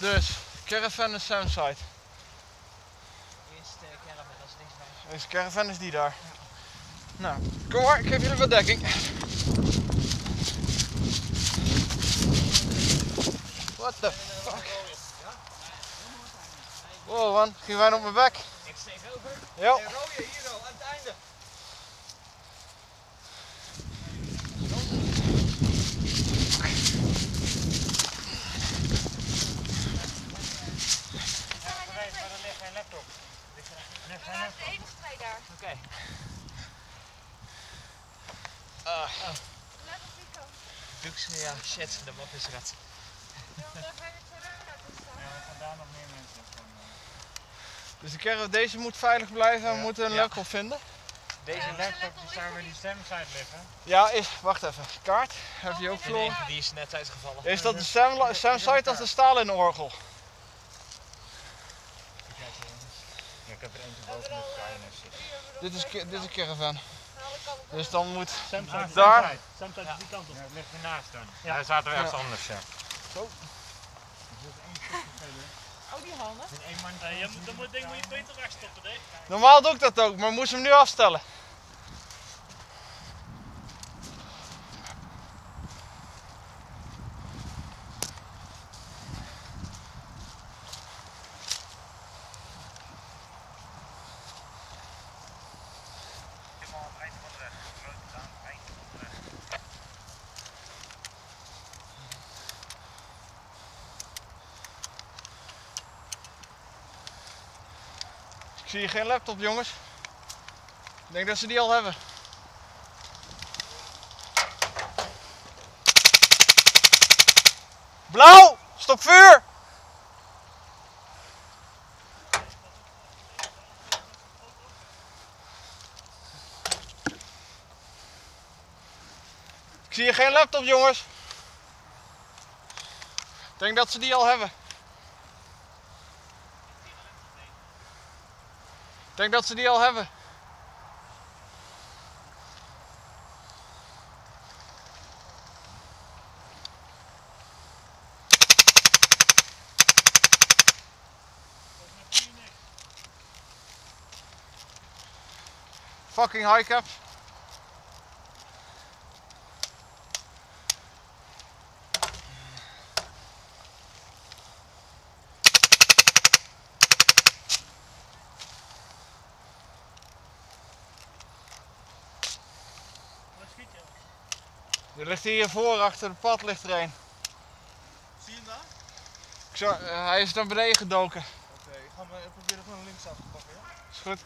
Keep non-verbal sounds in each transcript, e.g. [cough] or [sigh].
Dus, caravan Samsite. Eerst uh, caravan, dat is dichtbij. Deze caravan is die daar. Nou, kom maar, ik geef jullie wat dekking. What the fuck? Wow man, ging wij op mijn bek. Ik steek over. Ja. En rooien hier al, aan het einde. maar er ligt geen laptop. Geen laptop. de enige twee daar. Oké. Ah. Op Pico. Doekse, ja, shit, de map is red. Staan. Ja, er gaan daar nog meer mensen van. Dus de caravan, deze moet veilig blijven en we Ja. moeten een Ja. laptop vinden. Deze laptop die zou bij die stemsite liggen. Ja, is, wacht even. Kaart, heb je ook En verloren? één, die is net uitgevallen. Is dat de Sam, Samsite of de Stalin orgel? Ja, ik heb er eentje Dit is, dit is een caravan. Dus dan moet Stemsite Daar. Stemsite is die kant op. Ja, ligt ernaast dan. Ja, daar zaten we ergens Ja. anders, ja. Oh, die handen. Nee, dan moet, ding moet je beter wegstoppen, hè? Normaal doe ik dat ook, maar moest hem nu afstellen. helemaal aan het einde van de weg. Groot aan het einde van de weg. Ik zie hier geen laptop, jongens. Ik denk dat ze die al hebben. Blauw! Stop vuur! Ik zie hier geen laptop, jongens. Ik denk dat ze die al hebben. Denk dat ze die al hebben. Fucking high cap. Ligt hier voor achter de pad ligt er een. Zie je hem daar? Ik zou- eh, hij is naar beneden gedoken. Oké, ik ga maar proberen gewoon links af te pakken, ja? Is goed.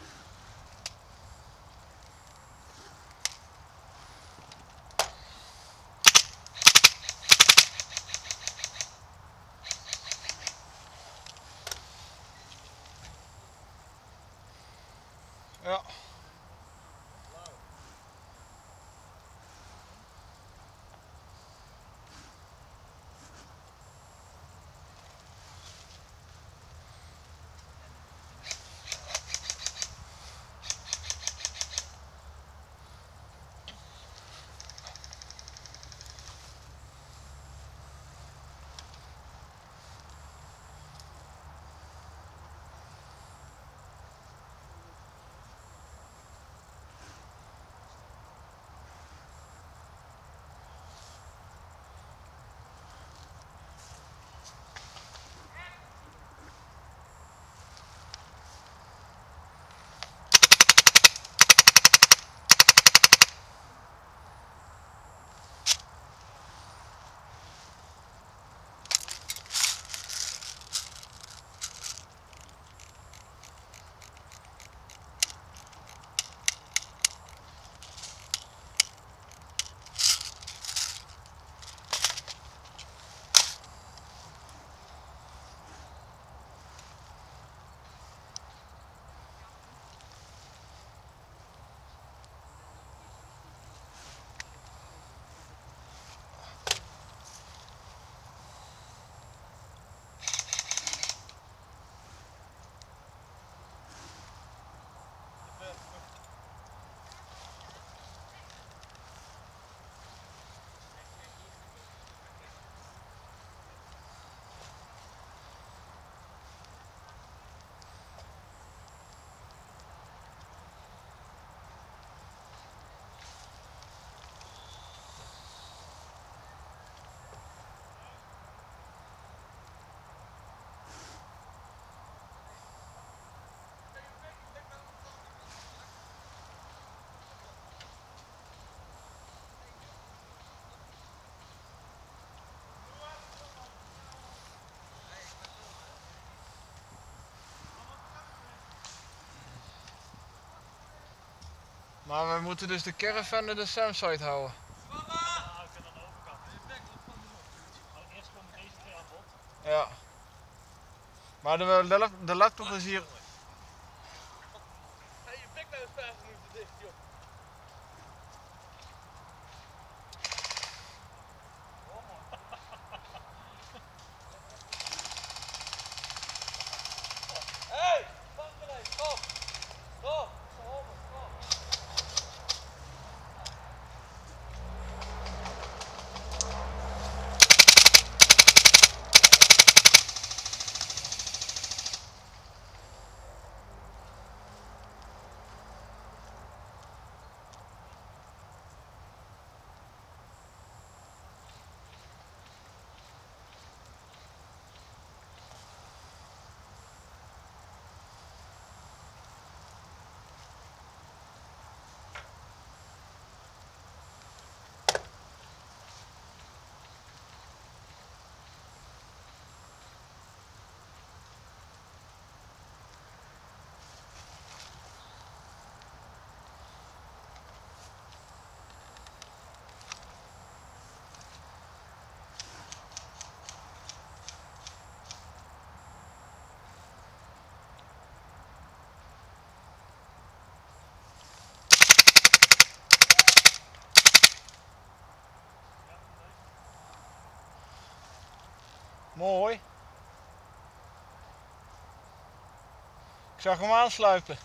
Maar we moeten dus de caravan en de Samsite houden. Ja. Maar de, de laptop is hier. Mooi. Ik zag hem aansluipen.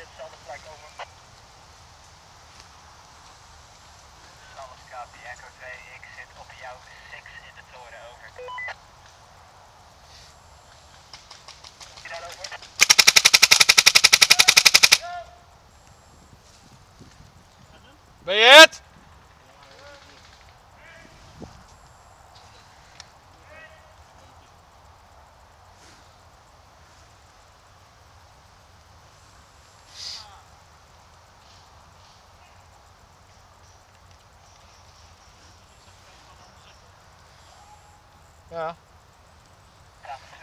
Steeds dezelfde plek over. Alles copy, Echo 2, ik zit op jouw 6 in de toren, over. Zie je daarover? Ben je het?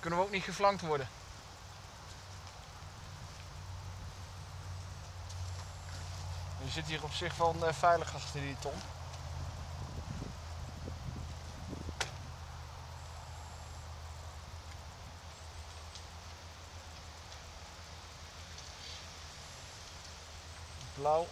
kunnen we ook niet geflankt worden. Je zit hier op zich wel eh, veilig achter die ton. Blauw.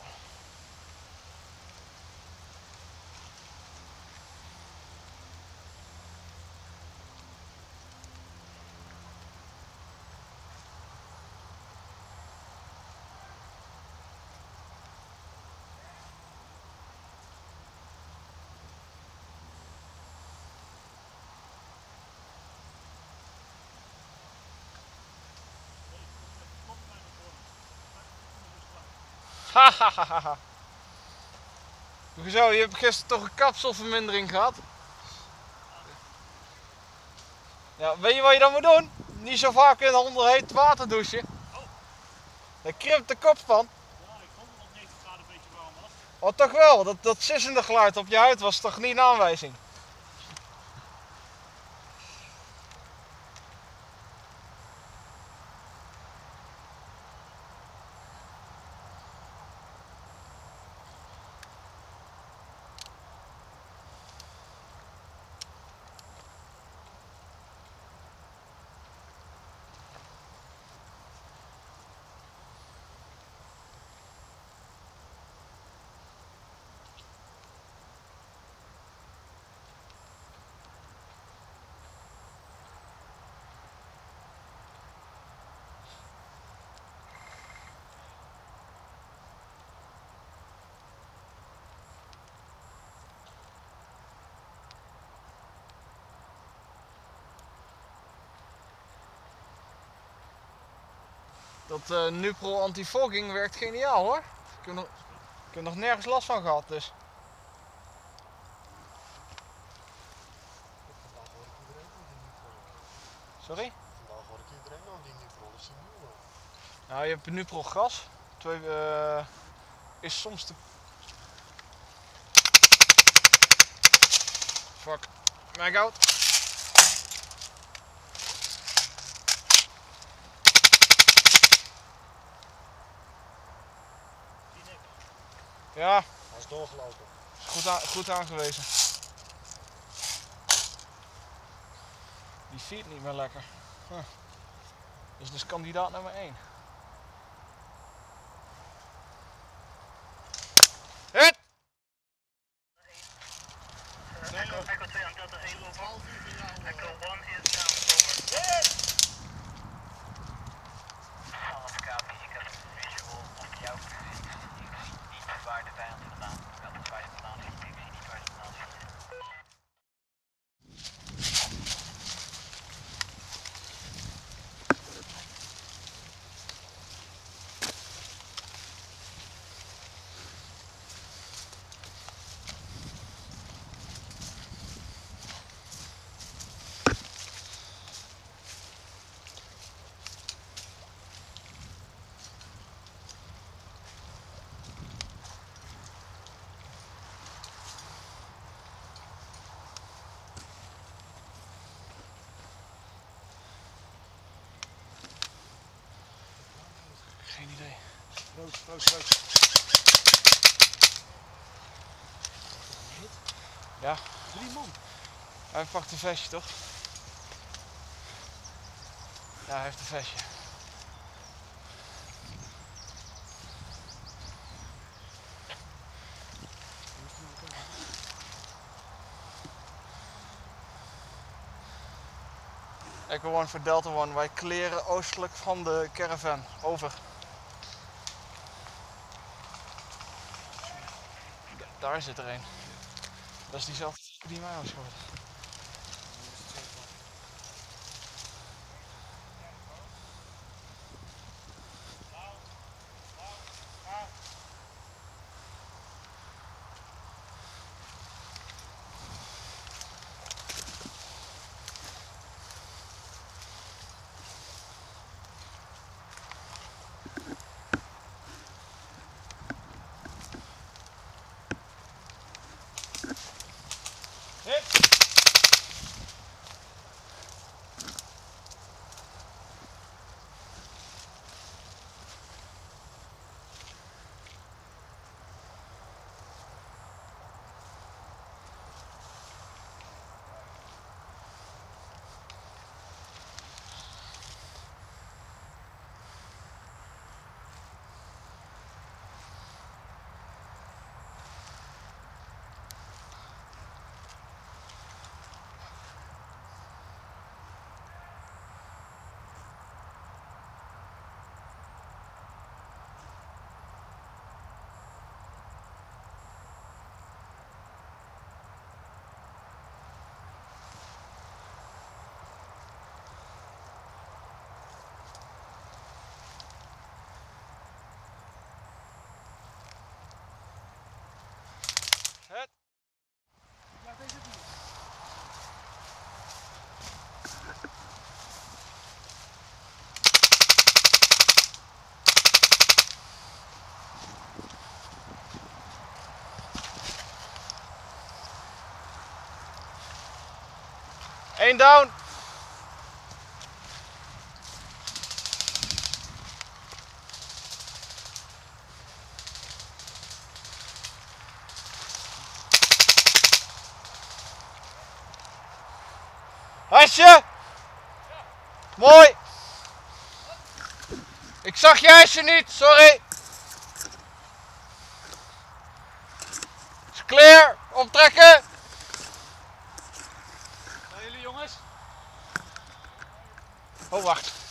Hahaha. [laughs] Hoezo? Je hebt gisteren toch een kapselvermindering gehad? Ja, weet je wat je dan moet doen? Niet zo vaak in onder heet water douchen. Daar krimpt de kop van. Ja, ik vond het nog 90 graden een beetje warm was. Oh, toch wel? Dat, dat sissende geluid op je huid was toch niet een aanwijzing? Dat eh Nupro anti-fogging werkt geniaal hoor. Ik heb nog, ik heb nog nergens last van gehad dus. Sorry? Vandaag hoor ik iedereen al die Nupro. Dat is een nieuwe. Nou, je hebt Nupro gras. Twee, eh, is soms te... Fuck. Mag out. Ja, Hij is doorgelopen. is goed, aan, goed aangewezen. Die viert niet meer lekker. Huh. Dus dus kandidaat nummer 1. Het! Echo, Echo 2 aan Delta 1 over. Echo 1 is down over. Half copy, ik heb een visual op jouw positie. Ik zie niet waar de vijand vandaan komt. Wel waar hij vandaan schiet, ik zie niet waar hij vandaan schiet. Geen idee. Rood, rood, rood. Ja, Drie man. hij pakt een vestje toch? Ja, hij heeft een vestje. Echo 1 voor Delta 1. Wij kleren oostelijk van de caravan. Over. Daar zit er een. Dat is diezelfde die mij was geschoten. Eén down. Hasje! Mooi! Ik zag je niet, sorry! Is clear, optrekken! Zijn jullie jongens? Oh, wacht.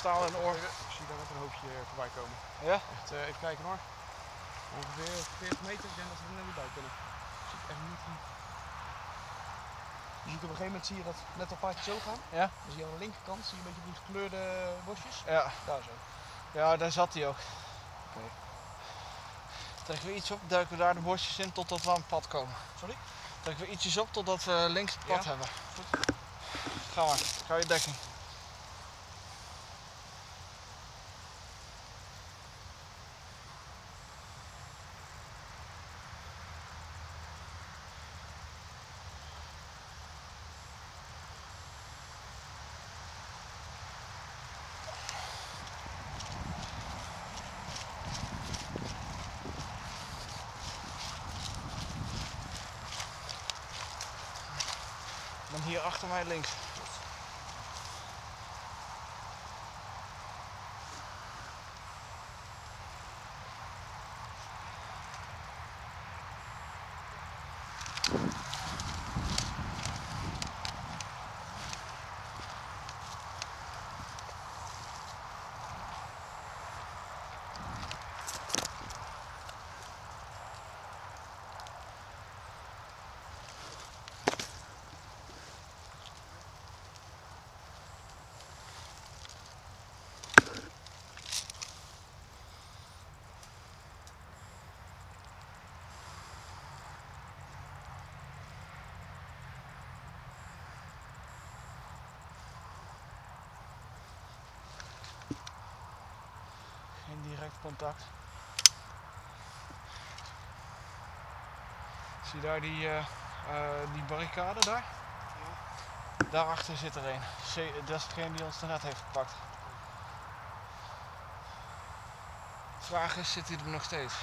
Staal en oor. Ik zie daar ook een hoopje voorbij komen. Ja? Echt, eh, even kijken hoor. Ongeveer 40 meter. Ik denk dat we er net niet bij kunnen. Zie ik echt niet. Je ziet op een gegeven moment zie je dat net een paardje zo gaan. Ja? Dan zie je aan de linkerkant zie je een beetje die gekleurde bosjes. Ja. Daar zo. Ja, daar zat hij ook. Oké. Trekken we iets op, duiken we daar de bosjes in totdat we aan het pad komen. Sorry? Trekken we ietsjes op totdat we links het pad Ja. hebben. Ga maar, ga je dekking. Dan hier achter mij links. Geen direct contact. Zie je daar die, eh, eh, die barricade daar? Daarachter zit er een. Dat is degene die ons net heeft gepakt. Vraag is, zit hij er nog steeds?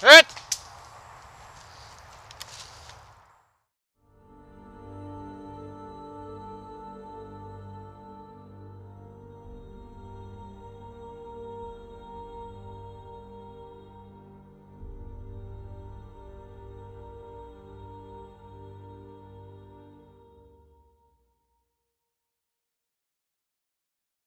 Hit!